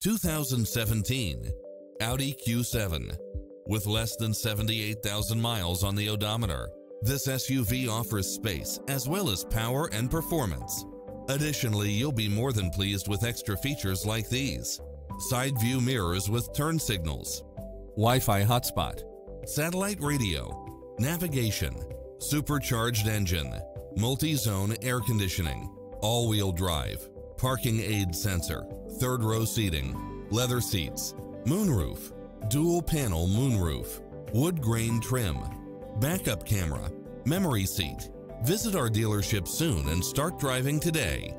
2017 Audi Q7 with less than 78,000 miles on the odometer. This SUV offers space as well as power and performance. Additionally, you'll be more than pleased with extra features like these. Side view mirrors with turn signals, Wi-Fi hotspot, satellite radio, navigation, supercharged engine, multi-zone air conditioning, all-wheel drive, parking aid sensor, third row seating, leather seats, moonroof, dual panel moonroof, wood grain trim, backup camera, memory seat. Visit our dealership soon and start driving today.